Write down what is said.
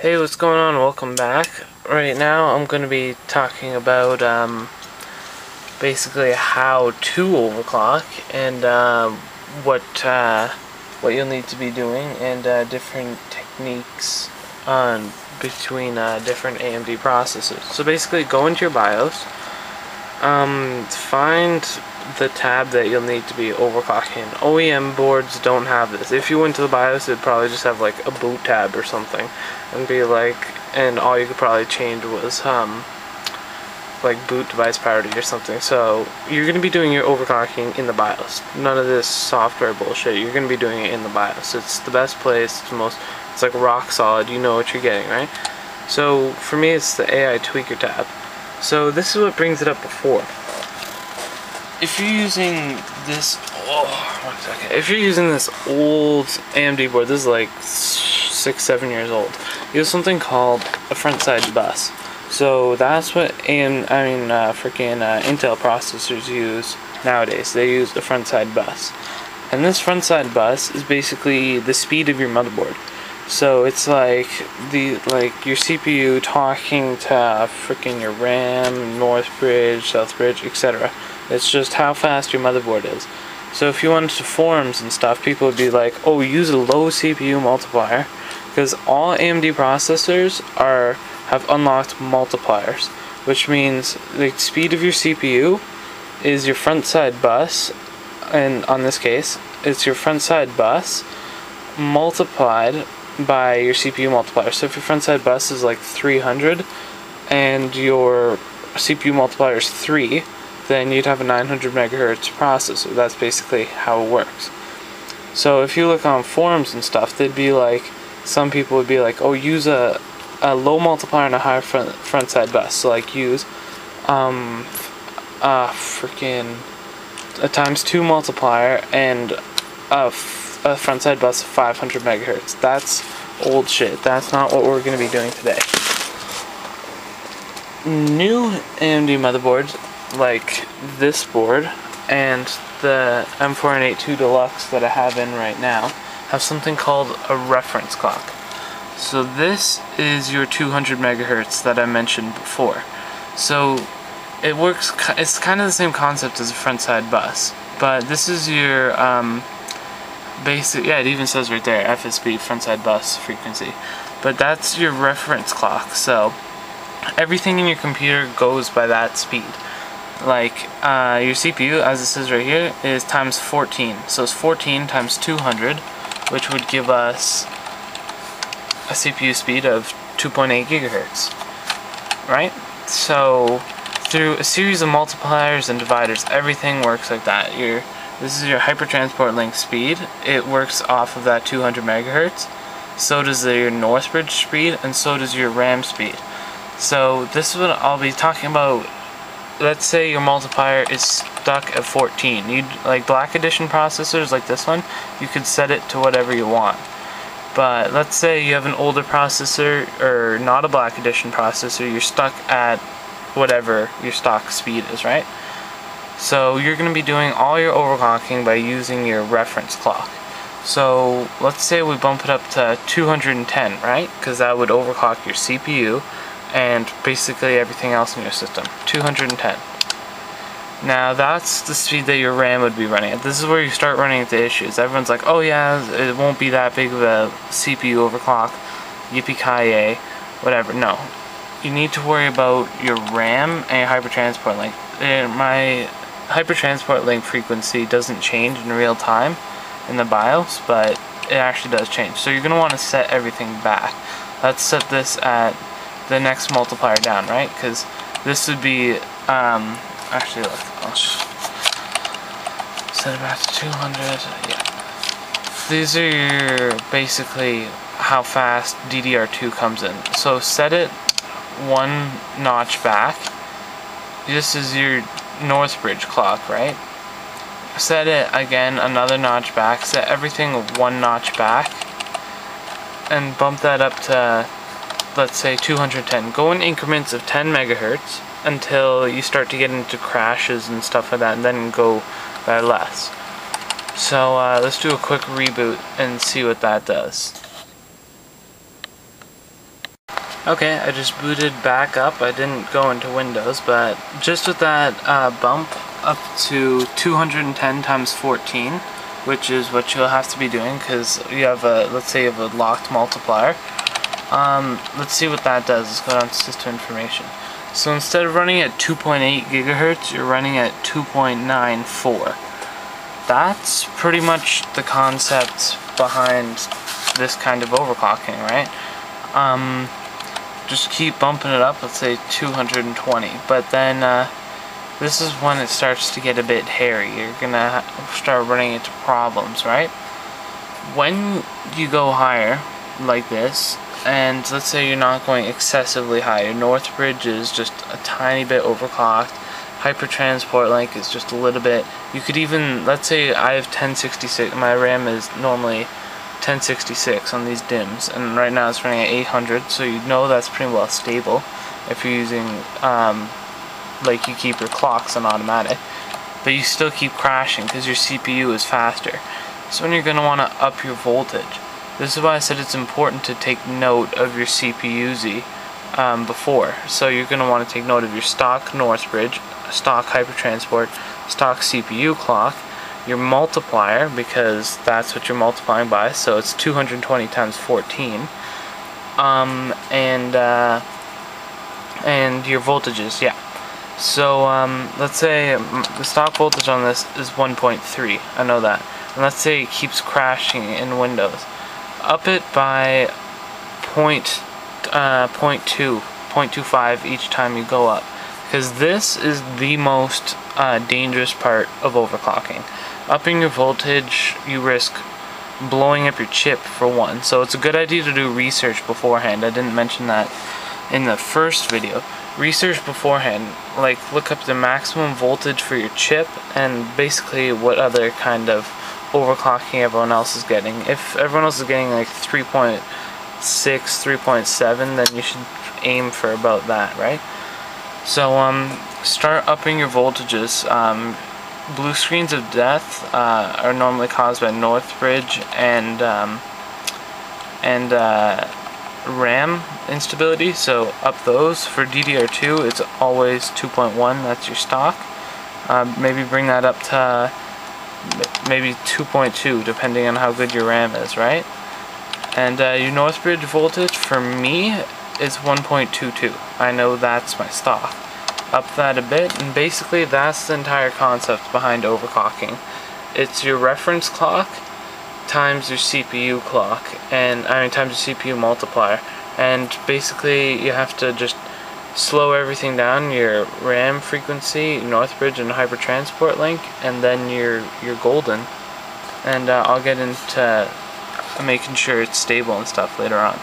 Hey, what's going on? Welcome back. Right now, I'm going to be talking about um, basically how to overclock and uh, what uh, what you'll need to be doing and uh, different techniques on between uh, different AMD processors. So basically, go into your BIOS, um, find the tab that you'll need to be overclocking. OEM boards don't have this. If you went to the BIOS, it'd probably just have like a boot tab or something, and be like, and all you could probably change was um, like boot device priority or something. So you're gonna be doing your overclocking in the BIOS. None of this software bullshit. You're gonna be doing it in the BIOS. It's the best place. It's the most. It's like rock solid. You know what you're getting, right? So for me, it's the AI tweaker tab. So this is what brings it up before if you're using this, oh. If you're using this old AMD board, this is like six, seven years old. You use something called a front side bus. So that's what AM, I mean, uh, freaking uh, Intel processors use nowadays. They use the front side bus, and this front side bus is basically the speed of your motherboard. So it's like the like your CPU talking to freaking your RAM, Northbridge, Southbridge, etc. It's just how fast your motherboard is. So if you went to forums and stuff, people would be like, "Oh, use a low CPU multiplier," because all AMD processors are have unlocked multipliers, which means the speed of your CPU is your front side bus, and on this case, it's your front side bus multiplied by your CPU multiplier. So if your front side bus is like 300 and your CPU multiplier is 3, then you'd have a 900 megahertz processor. That's basically how it works. So if you look on forums and stuff, they'd be like, some people would be like, oh, use a, a low multiplier and a high front, front side bus. So like use um, a freaking a times 2 multiplier and a a front side bus of 500 megahertz. That's old shit. That's not what we're going to be doing today. New AMD motherboards like this board and the M482 Deluxe that I have in right now have something called a reference clock. So this is your 200 megahertz that I mentioned before. So it works, it's kind of the same concept as a front side bus, but this is your um, basic, yeah, it even says right there, FSB, frontside bus frequency. But that's your reference clock, so everything in your computer goes by that speed. Like, uh, your CPU, as it says right here, is times 14. So it's 14 times 200, which would give us a CPU speed of 2.8 gigahertz. Right? So, through a series of multipliers and dividers, everything works like that. Your this is your hypertransport link speed. It works off of that 200 megahertz. So does the, your Northbridge speed, and so does your RAM speed. So this is what I'll be talking about. Let's say your multiplier is stuck at 14. You'd like Black Edition processors like this one, you could set it to whatever you want. But let's say you have an older processor or not a Black Edition processor, you're stuck at whatever your stock speed is, right? So you're going to be doing all your overclocking by using your reference clock. So let's say we bump it up to 210, right? Because that would overclock your CPU and basically everything else in your system. 210. Now that's the speed that your RAM would be running at. This is where you start running into issues. Everyone's like, oh yeah, it won't be that big of a CPU overclock. Yippee-ki-yay. Whatever. No. You need to worry about your RAM and your hypertransport link. My hypertransport link frequency doesn't change in real time in the BIOS, but it actually does change. So you're going to want to set everything back. Let's set this at the next multiplier down, right? Because this would be, um, actually, look, I'll set it back to 200, yeah. These are your, basically, how fast DDR2 comes in. So set it one notch back. This is your Northbridge clock, right? Set it again another notch back, set everything one notch back, and bump that up to, let's say, 210. Go in increments of 10 megahertz until you start to get into crashes and stuff like that, and then go by less. So uh, let's do a quick reboot and see what that does. Okay, I just booted back up. I didn't go into Windows, but just with that uh, bump up to 210 times 14, which is what you'll have to be doing because you have a, let's say you have a locked multiplier. Um, let's see what that does. Let's go down to system information. So instead of running at 2.8 gigahertz, you're running at 2.94. That's pretty much the concept behind this kind of overclocking, right? Um, just keep bumping it up, let's say 220, but then uh, this is when it starts to get a bit hairy. You're gonna start running into problems, right? When you go higher, like this, and let's say you're not going excessively high, your Northbridge is just a tiny bit overclocked, Hyper Transport Link is just a little bit, you could even, let's say I have 1066, my RAM is normally 1066 on these DIMMs, and right now it's running at 800, so you know that's pretty well stable if you're using, um, like you keep your clocks on automatic, but you still keep crashing because your CPU is faster. So when you're going to want to up your voltage, this is why I said it's important to take note of your CPU-Z um, before. So you're going to want to take note of your stock Northbridge, stock Hypertransport, stock CPU clock, your multiplier, because that's what you're multiplying by, so it's 220 times 14, um, and, uh, and your voltages, yeah. So, um, let's say the stock voltage on this is 1.3, I know that. And let's say it keeps crashing in Windows up it by point, uh, 0.2, 0.25 each time you go up. Because this is the most uh, dangerous part of overclocking. Upping your voltage, you risk blowing up your chip for one. So it's a good idea to do research beforehand. I didn't mention that in the first video. Research beforehand, like look up the maximum voltage for your chip and basically what other kind of overclocking everyone else is getting. If everyone else is getting like 3.6, 3.7, then you should aim for about that, right? So um, start upping your voltages. Um, blue screens of death uh, are normally caused by Northbridge and um, and uh, RAM instability. So up those. For DDR2, it's always 2.1. That's your stock. Uh, maybe bring that up to maybe 2.2 depending on how good your RAM is, right? And uh, your Northbridge voltage for me is 1.22. I know that's my stock. Up that a bit, and basically that's the entire concept behind overclocking. It's your reference clock times your CPU clock, and I mean times your CPU multiplier, and basically you have to just slow everything down, your RAM frequency, Northbridge and Hypertransport Link, and then you're your golden. And uh, I'll get into making sure it's stable and stuff later on.